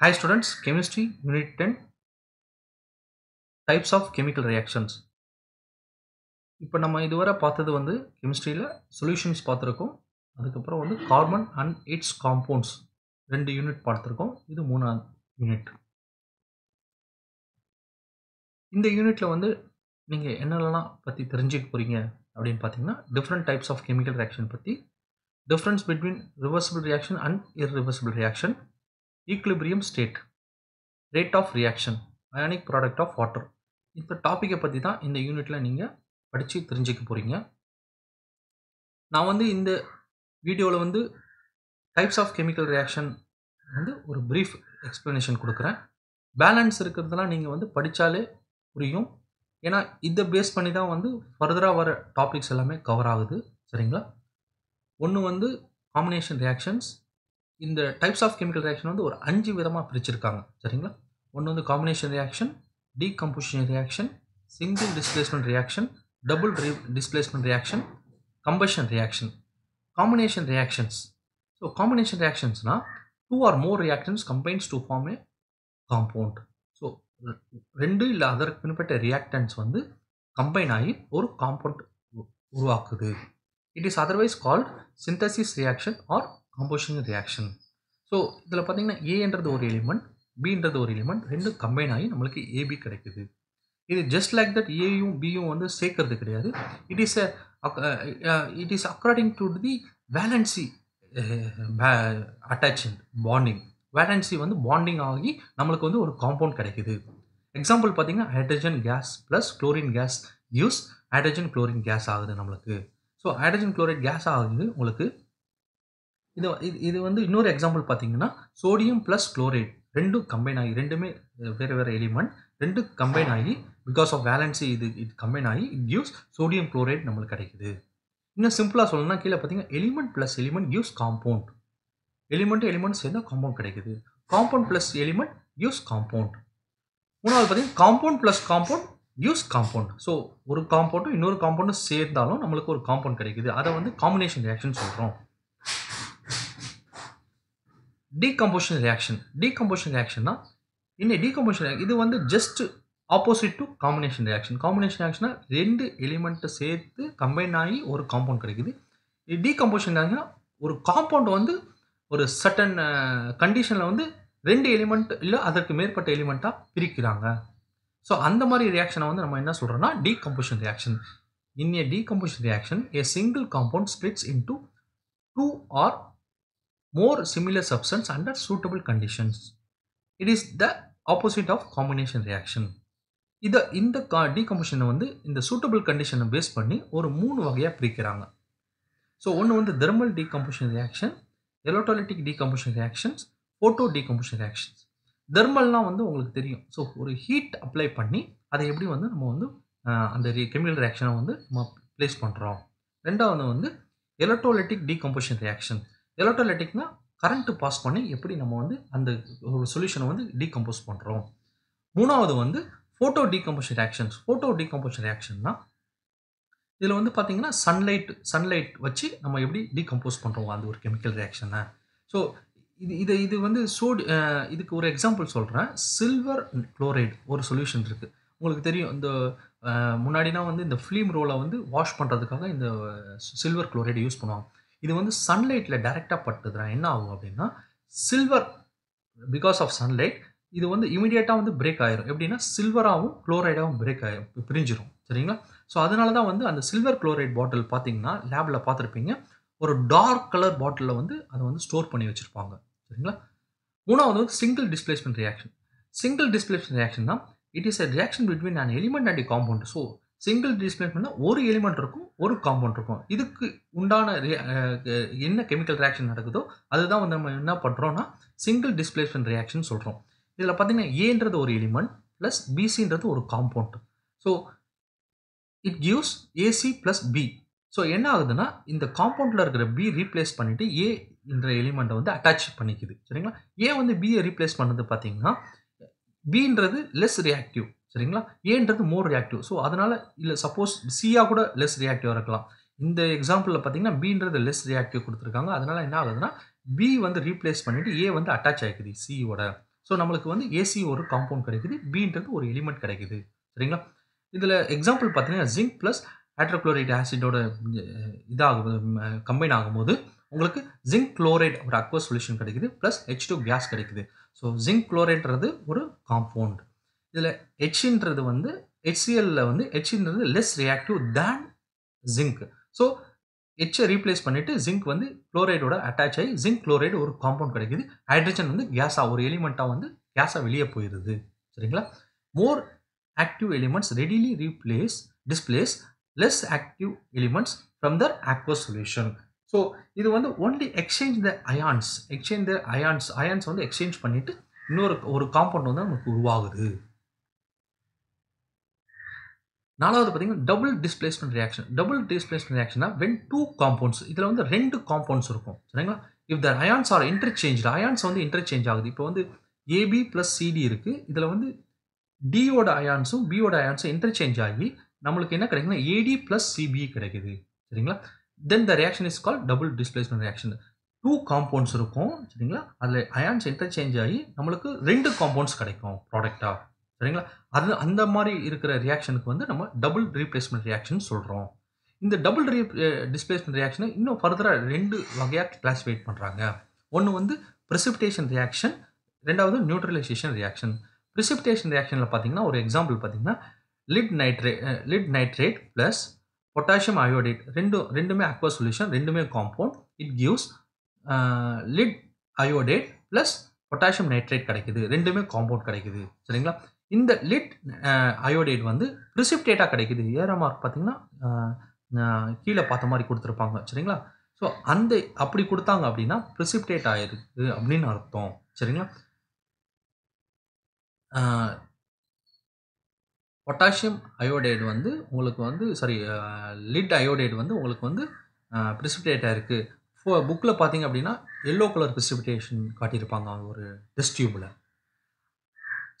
Hi students, chemistry unit 10 types of chemical reactions. இப்போ நம்ம இதுவரை பார்த்தது வந்து கெமிஸ்ட்ரியில் சொல்யூஷன்ஸ் பார்த்துருக்கோம். அதுக்கப்புறம் வந்து கார்பன் அண்ட் இட்ஸ் காம்பவுண்ட்ஸ் ரெண்டு யூனிட் பார்த்துருக்கோம். இது மூணாவது யூனிட் இந்த யூனிட்டில் வந்து நீங்கள் என்னெல்லாம் பற்றி தெரிஞ்சுக்க போகிறீங்க அப்படின்னு பார்த்தீங்கன்னா different types of chemical reaction பற்றி difference between reversible reaction and irreversible reaction equilibrium state rate of reaction ionic product of water இந்த டாப்பிக்கை பற்றி தான் இந்த யூனிட்டில் நீங்கள் படித்து தெரிஞ்சுக்க போகிறீங்க நான் வந்து இந்த வீடியோவில் வந்து டைப்ஸ் ஆஃப் கெமிக்கல் ரியாக்ஷன் வந்து ஒரு ப்ரீஃப் எக்ஸ்ப்ளனேஷன் கொடுக்குறேன். பேலன்ஸ் இருக்கிறதெல்லாம் நீங்கள் வந்து படித்தாலே புரியும். ஏன்னா இதை பேஸ் பண்ணி தான் வந்து ஃபர்தராக வர டாபிக்ஸ் எல்லாமே கவர் ஆகுது. சரிங்களா? ஒன்று வந்து காம்பினேஷன் ரியாக்ஷன்ஸ் இந்த டைப்ஸ் ஆஃப் கெமிக்கல் ரியாக்ஷன் வந்து ஒரு அஞ்சு விதமாக பிரிச்சிருக்காங்க. சரிங்களா? ஒன்று வந்து combination reaction decomposition reaction single displacement reaction double displacement reaction combustion reaction combination reactions so combination ரியாக்ஷன்ஸ்னால் two or more reactions combines to form a compound so ரெண்டு இல்லை அதற்கு பின்பற்ற ரியாக்டன்ஸ் வந்து கம்பைன் ஆகி ஒரு காம்பவுண்ட் உருவாக்குது. It is otherwise called synthesis reaction or composition reaction so இதில் பார்த்தீங்கன்னா ஏன்றது ஒரு எலிமெண்ட் பின்றது ஒரு எலிமெண்ட் ரெண்டும் கம்பைன் ஆகி நம்மளுக்கு ஏபி கிடைக்குது. இது ஜஸ்ட் லைக் தட் ஏயும் பியும் வந்து சேர்க்கறது கிடையாது. It is it is according to the valency attachment bonding valency வந்து பாண்டிங் ஆகி நம்மளுக்கு வந்து ஒரு காம்பவுண்ட் கிடைக்குது. எக்ஸாம்பிள் பார்த்தீங்கன்னா hydrogen gas plus chlorine gas use hydrogen chlorine gas ஆகுது நம்மளுக்கு. ஸோ ஹைட்ரஜன் குளோரைட் கேஸ் ஆகுது உங்களுக்கு இது இது இது வந்து இன்னொரு எக்ஸாம்பிள் பார்த்தீங்கன்னா சோடியம் ப்ளஸ் குளோரைட் ரெண்டும் கம்பைன் ஆகி ரெண்டுமே வேறு வேறு எலிமெண்ட் ரெண்டு கம்பைன் ஆகி பிகாஸ் ஆஃப் வேலன்சி இது இது கம்பைன் ஆகி இட் கிவ்ஸ் சோடியம் குளோரைட் நம்மளுக்கு கிடைக்குது. இன்னும் சிம்பிளாக சொல்லணும்னா கீழே பார்த்தீங்கன்னா element plus element gives compound element element சேர்ந்தா காம்பவுண்ட் கிடைக்குது. Compound plus element gives compound மூணாவது பார்த்தீங்கன்னா compound plus compound use compound so ஒரு காம்பவுண்டும் இன்னொரு காம்பவுண்டும் சேர்ந்தாலும் நம்மளுக்கு ஒரு காம்பவுண்ட் கிடைக்குது. அதை வந்து காம்பினேஷன் ரியாக்ஷன் சொல்கிறோம் டீகம்போஷன் ரியாக்ஷன் டீகம்போஷன் ரியாக்ஷன்னா இன்னும் டீகம்போஷன் இது வந்து just opposite to combination reaction combination ரியாக்ஷனா ரெண்டு எலிமெண்ட்டை சேர்த்து கம்பைன் ஆகி ஒரு காம்பவுண்ட் கிடைக்குது. இது டீகம்போஷன் ரியாக்ஷனா ஒரு காம்பவுண்ட் வந்து ஒரு சட்டன் கண்டிஷனில் வந்து ரெண்டு எலிமெண்ட் இல்லை அதற்கு மேற்பட்ட எலிமெண்ட்டாக பிரிக்கிறாங்க. ஸோ அந்த மாதிரி ரியாக்ஷனை வந்து நம்ம என்ன சொல்கிறோம்னா decomposition reaction in a decomposition reaction a single compound splits into two or more similar substance under suitable conditions. It is the opposite of combination reaction. இதை இந்த கா டீகம்போஷனை வந்து இந்த சூட்டபிள் கண்டிஷனை பேஸ் பண்ணி ஒரு மூணு வகையாக பிரிக்கிறாங்க. ஸோ ஒன்று வந்து thermal decomposition reaction electrolytic decomposition reactions photo decomposition reactions தெர்மல்னால் வந்து உங்களுக்கு தெரியும். ஸோ ஒரு ஹீட் அப்ளை பண்ணி அதை எப்படி வந்து நம்ம வந்து அந்த கெமிக்கல் ரியாக்ஷனை வந்து நம்ம ப்ளேஸ் பண்ணுறோம் ரெண்டாவது வந்து எலக்ட்ரோலிட்டிக் டீகம்போஷன் ரியாக்ஷன் எலக்ட்ரோலைட்டிக்னா கரண்ட்டு பாஸ் பண்ணி எப்படி நம்ம வந்து அந்த ஒரு சொல்யூஷனை வந்து டீகம்போஸ் பண்ணுறோம் மூணாவது வந்து photo decomposition reactions photo decomposition ரியாக்ஷன்னா இதில் வந்து பார்த்தீங்கன்னா சன்லைட் சன்லைட் வச்சு நம்ம எப்படி டீகம்போஸ் பண்ணுறோம் அந்த ஒரு கெமிக்கல் ரியாக்ஷனை ஸோ இது இது இது வந்து சோடி இதுக்கு ஒரு எக்ஸாம்பிள் சொல்கிறேன் சில்வர் குளோரைடு ஒரு சொல்யூஷன் இருக்குது உங்களுக்கு தெரியும் இந்த முன்னாடினா வந்து இந்த ஃபிலிம் ரோலை வந்து வாஷ் பண்ணுறதுக்காக இந்த சில்வர் குளோரைடு யூஸ் பண்ணுவாங்க. இது வந்து சன்லைட்டில் டைரெக்டாக பட்டுதுனா என்ன ஆகும் அப்படின்னா சில்வர் பிகாஸ் ஆஃப் சன்லைட் இது வந்து இமீடியட்டாக வந்து பிரேக் ஆயிரும். எப்படின்னா சில்வராகவும் குளோரைடாகவும் பிரேக் ஆயிரும் பிரிஞ்சிரும். சரிங்களா? ஸோ அதனால தான் வந்து அந்த சில்வர் குளோரைட் பாட்டில் பார்த்தீங்கன்னா லேபில் பார்த்துருப்பீங்க. ஒரு டார்க் கலர் பாட்டிலில் வந்து அதை வந்து ஸ்டோர் பண்ணி வச்சுருப்பாங்க. சரிங்களா? மூணாவது வந்து single displacement reaction single displacement reaction தான் it is a reaction between an element and compound so single டிஸ்பிளேஸ்மெண்ட்னா ஒரு எலிமெண்ட் இருக்கும் ஒரு காம்பவுண்ட் இருக்கும். இதுக்கு உண்டான என்ன கெமிக்கல் ரியாக்ஷன் நடக்குதோ அதுதான் வந்து நம்ம என்ன பண்ணுறோம்னா சிங்கிள் டிஸ்பிளேஸ்மெண்ட் ரியாக்ஷன் சொல்கிறோம் இதில் பார்த்தீங்கன்னா ஏன்றது ஒரு எலிமெண்ட் ப்ளஸ் பிசின்றது ஒரு compound so it gives AC plus B so என்ன ஆகுதுன்னா இந்த காம்பவுண்டில் இருக்கிற பி ரீப்ளேஸ் பண்ணிவிட்டு ஏ என்ற எலிமெண்ட்டை வந்து அட்டாச் பண்ணிக்குது. சரிங்களா? ஏ வந்து பியை ரீப்ளேஸ் பண்ணது பார்த்தீங்கன்னா பின்றது லெஸ் ரியாக்டிவ் சரிங்களா? ஏன்றது மோர் ரியாக்டிவ் ஸோ அதனால் இல்லை சப்போஸ் சியாக கூட லெஸ் ரியாக்டிவாக இருக்கலாம். இந்த எக்ஸாம்பிளில் பார்த்தீங்கன்னா பின்றது லெஸ் ரியாக்டிவ் கொடுத்துருக்காங்க. அதனால் என்ன ஆகுதுன்னா பி வந்து ரீப்ளேஸ் பண்ணிவிட்டு ஏ வந்து அட்டாச் ஆகிக்குது சியோட ஸோ நம்மளுக்கு வந்து ஏசி ஒரு காம்பவுண்ட் கிடைக்குது பின்றது ஒரு எலிமெண்ட் கிடைக்குது. சரிங்களா? இதில் எக்ஸாம்பிள் பார்த்தீங்கன்னா ஜிங்க் ப்ளஸ் ஹைட்ரோக்ளோரைட் ஆசிடோட இதாகும் கம்பைன் ஆகும்போது உங்களுக்கு ஜிங்க் குளோரைட் ஒரு அக்வஸ் சொல்யூஷன் கிடைக்குது ப்ளஸ் ஹெச் டூ கேஸ் கிடைக்குது. ஸோ ஜிங்க் குளோரைட்ன்றது ஒரு காம்பவுண்ட் இதில் ஹெச்ன்றது வந்து ஹெச்சிஎல்ல வந்து ஹெச்ன்றது less reactive than zinc so ஹெச்சை replace பண்ணிவிட்டு ஜிங்க் வந்து குளோரைடோட அட்டாச் ஆகி ஜிங்க் குளோரைடு ஒரு காம்பவுண்ட் கிடைக்குது. ஹைட்ரஜன் வந்து கேஸாக ஒரு எலிமெண்ட்டாக வந்து கேஸாக வெளியே போயிடுது சரிங்களா? More active elements readily replace displace less active elements from their aqueous solution so இது வந்து only exchange the ions exchange the ions ions வந்து எக்ஸ்சேஞ்ச் பண்ணிவிட்டு இன்னொரு ஒரு காம்பவுண்ட் வந்து நமக்கு உருவாகுது. நாலாவது பார்த்தீங்கன்னா double displacement reaction double displacement ரியாக்ஷனா when two compounds இதில் வந்து ரெண்டு காம்பவுண்ட்ஸ் இருக்கும். சரிங்களா? If the ions are interchange ions வந்து இன்டர்சேஞ்ச் ஆகுது. இப்போ வந்து ஏபி ப்ளஸ் சிடி இருக்குது இதில் வந்து டியோட அயான்ஸும் பியோட அயான்ஸும் இன்டர்சேஞ்ச் ஆகி நம்மளுக்கு என்ன கிடைக்குன்னா ஏடி ப்ளஸ் சிபி கிடைக்குது. சரிங்களா? Then the reaction is call double displacement reaction two compounds இருக்கும். சரிங்களா? அதில் அயான்ஸ் இன்டர்சேஞ்ச் ஆகி நம்மளுக்கு ரெண்டு காம்பவுண்ட்ஸ் கிடைக்கும் ப்ராடக்டாக சரிங்களா? அது அந்த மாதிரி இருக்கிற ரியாக்ஷனுக்கு வந்து நம்ம டபுள் ரீப்ளேஸ்மெண்ட் ரியாக்ஷன் சொல்கிறோம் இந்த டபுள் ரீ டிஸ்பிளேஸ்மெண்ட் ரியாக்ஷனை இன்னும் ஃபர்தராக ரெண்டு வகையாக கிளாஸிஃபைட் பண்ணுறாங்க ஒன்று வந்து ப்ரிசிப்டேஷன் ரியாக்ஷன் ரெண்டாவது நியூட்ரலைசேஷன் ரியாக்ஷன் ப்ரிசிபிடேஷன் ரியாக்ஷனில் பார்த்தீங்கன்னா ஒரு எக்ஸாம்பிள் பார்த்தீங்கன்னா lead nitrate lead nitrate plus potassium iodate ரெண்டும் ரெண்டுமே அக்வா சொல்யூஷன் ரெண்டுமே compound it gives lead iodate plus potassium nitrate கிடைக்குது. ரெண்டுமே காம்பவுண்ட் கிடைக்குது. சரிங்களா? இந்த லிட் அயோடேட் வந்து ரிசிப்டேட்டாக கிடைக்குது. ஏற மார்க் பார்த்தீங்கன்னா கீழே பார்த்த மாதிரி கொடுத்துருப்பாங்க. சரிங்களா? ஸோ அந்த அப்படி கொடுத்தாங்க அப்படின்னா ப்ரிசிப்டேட் ஆயிருக்கு அப்படின்னு அர்த்தம். சரிங்களா? பொட்டாசியம் அயோடைடு வந்து உங்களுக்கு வந்து சாரி லிட் அயோடைடு வந்து உங்களுக்கு வந்து ப்ரிசிப்டேட் ஆயிருக்கு. ஃபோ புக்கில் பார்த்தீங்க அப்படின்னா எல்லோ கலர் ப்ரிசிபிடேஷன் காட்டியிருப்பாங்க. ஒரு டெஸ்ட் டியூப்பில்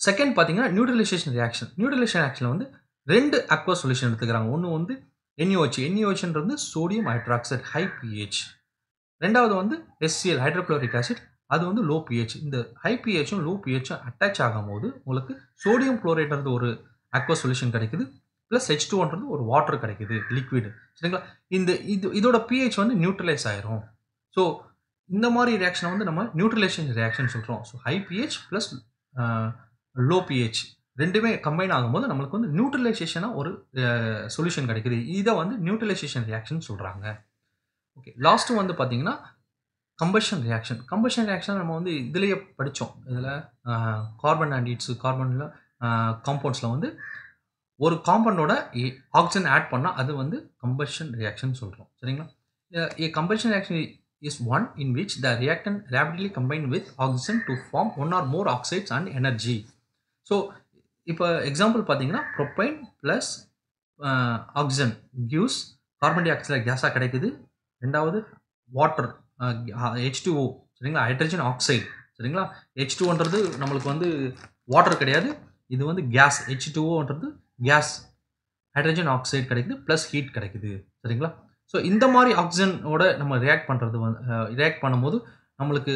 செகண்ட் பார்த்தீங்கன்னா நியூட்ரலைசேஷன் ரியாக்ஷன் நியூட்ரலைசேஷன் ஆக்ஷன் வந்து ரெண்டு அக்வா சொல்யூஷன் எடுத்துக்கிறாங்க. ஒன்று வந்து என்யூஹெச் என்யூஹெச்ன்றது சோடியம் ஹைட்ராக்சைட் ஹை பிஹெச் ரெண்டாவது வந்து எஸ்சிஎல் ஹைட்ரோக்ளோரிக் ஆசிட் அது வந்து லோ பிஹெச் இந்த ஹை பிஹெச்சும் லோ பிஹெச்சும் அட்டாச் ஆகும்போது உங்களுக்கு சோடியம் குளோரைட்ன்றது ஒரு அக்வா சொல்யூஷன் கிடைக்குது. ப்ளஸ் ஹெச் டூன்றது ஒரு வாட்டர் கிடைக்குது லிக்விடு சரிங்களா? இந்த இது இதோட பிஹெச் வந்து நியூட்ரலைஸ் ஆயிரும். ஸோ இந்த மாதிரி ரியாக்ஷனை வந்து நம்ம நியூட்ரலைசேஷன் ரியாக்ஷன் சொல்கிறோம் so high pH plus low pH ரெண்டுமே கம்பைன் ஆகும்போது நம்மளுக்கு வந்து நியூட்ரலைசேஷனாக ஒரு சொல்யூஷன் கிடைக்குது. இதை வந்து நியூட்ரலைசேஷன் ரியாக்ஷன் சொல்கிறாங்க ஓகே லாஸ்ட்டு வந்து பார்த்தீங்கன்னா கம்பஷன் ரியாக்ஷன் கம்பஷன் ரியாக்ஷன் நம்ம வந்து இதுலேயே படித்தோம் இதில் கார்பன் ஆண்டிட்ஸு கார்பனில் காம்பவுண்ட்ஸில் வந்து ஒரு காம்பவுண்டோட ஆக்சிஜன் ஆட் பண்ணால் அது வந்து கம்பஷன் ரியாக்ஷன் சொல்கிறோம் சரிங்களா? A combustion reaction is one in which the reactant rapidly combine with oxygen to form one or more oxides and energy so இப்போ எக்ஸாம்பிள் பார்த்தீங்கன்னா propane plus oxygen gives carbon dioxide கேஸாக கிடைக்குது. ரெண்டாவது water H two O சரிங்களா? Hydrogen oxide சரிங்களா? H டூன்றது நம்மளுக்கு வந்து வாட்டர் கிடையாது. இது வந்து கேஸ் ஹெச் டூஓன்றது கேஸ் ஹைட்ரஜன் ஆக்சைடு கிடைக்குது ப்ளஸ் ஹீட் கிடைக்குது சரிங்களா? ஸோ இந்த மாதிரி ஆக்சிஜனோட நம்ம ரியாக்ட் பண்ணுறது வந்து ரியாக்ட் பண்ணும்போது நம்மளுக்கு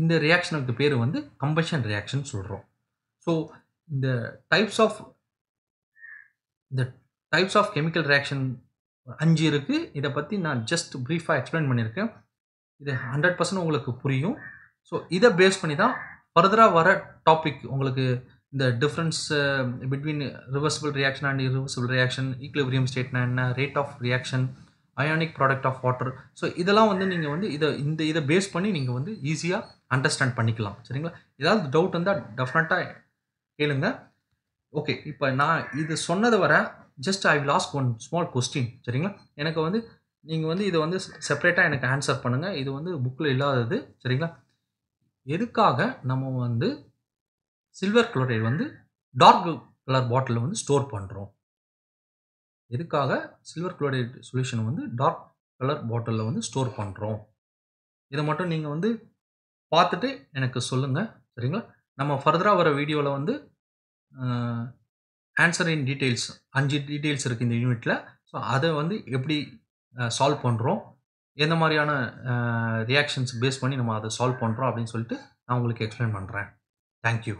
இந்த ரியாக்ஷனுக்கு பேர் வந்து கம்பஷன் ரியாக்ஷன் சொல்கிறோம் ஸோ இந்த டைப்ஸ் ஆஃப் இந்த டைப்ஸ் ஆஃப் கெமிக்கல் ரியாக்ஷன் அஞ்சு இருக்குது இதை பற்றி நான் ஜஸ்ட் ப்ரீஃபாக எக்ஸ்பிளைன் பண்ணியிருக்கேன். இது ஹண்ட்ரட் பர்சன்ட் உங்களுக்கு புரியும். ஸோ இதை பேஸ் பண்ணி தான் ஃபர்தராக வர டாபிக் உங்களுக்கு இந்த difference between reversible reaction and irreversible reaction equilibrium ஸ்டேட்னா என்ன rate of reaction ionic product of water so இதெல்லாம் வந்து நீங்கள் வந்து இதை இந்த இதை பேஸ் பண்ணி நீங்கள் வந்து ஈஸியாக அண்டர்ஸ்டாண்ட் பண்ணிக்கலாம். சரிங்களா? ஏதாவது டவுட் இருந்தால் டெஃபினட்டாக கேளுங்க. ஓகே இப்போ நான் இது சொன்னது வர just I will ask one small question சரிங்களா? எனக்கு வந்து நீங்கள் வந்து இதை வந்து செப்பரேட்டாக எனக்கு ஆன்சர் பண்ணுங்கள் இது வந்து புக்கில் இல்லாதது சரிங்களா? எதுக்காக நம்ம வந்து சில்வர் குளோரைடு வந்து டார்க் கலர் பாட்டிலில் வந்து ஸ்டோர் பண்ணுறோம் எதுக்காக சில்வர் குளோரைடு சொல்யூஷன் வந்து டார்க் கலர் பாட்டிலில் வந்து ஸ்டோர் பண்ணுறோம் இதை மட்டும் நீங்கள் வந்து பார்த்துட்டு எனக்கு சொல்லுங்கள் சரிங்களா? நம்ம ஃபர்தராக வர வீடியோவில் வந்து ஆன்சர் இன் டீட்டெயில்ஸ் அஞ்சு டீட்டெயில்ஸ் இருக்குது இந்த யூனிட்டில் ஸோ அதை வந்து எப்படி சால்வ் பண்ணுறோம் எந்த மாதிரியான ரியாக்ஷன்ஸ் பேஸ் பண்ணி நம்ம அதை சால்வ் பண்ணுறோம் அப்படின்னு சொல்லிட்டு நான் உங்களுக்கு எக்ஸ்பிளைன் பண்ணுறேன் தேங்க்யூ